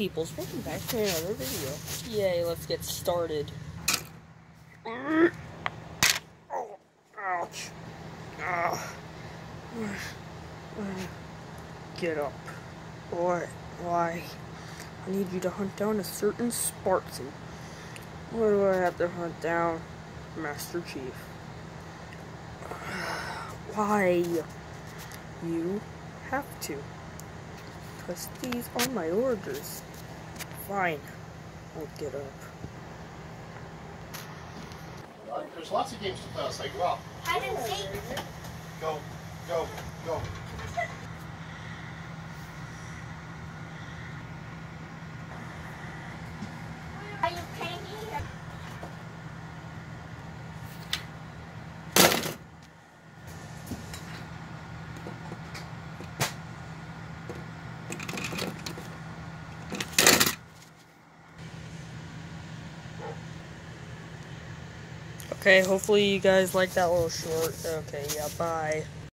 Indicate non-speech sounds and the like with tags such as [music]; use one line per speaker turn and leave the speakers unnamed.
peoples, welcome back to another video. Yay, let's get started. Oh, ouch. Ah. Get up. What? Why? I need you to hunt down a certain Spartan. What do I have to hunt down? Master Chief. [sighs] Why? You have to. Because these are my orders. Fine. I'll get up.
There's lots of games to play outside. Go out.
Hide and seek.
Go, go, go.
Are you painting?
Okay, hopefully you guys like that little short. Okay, yeah, bye.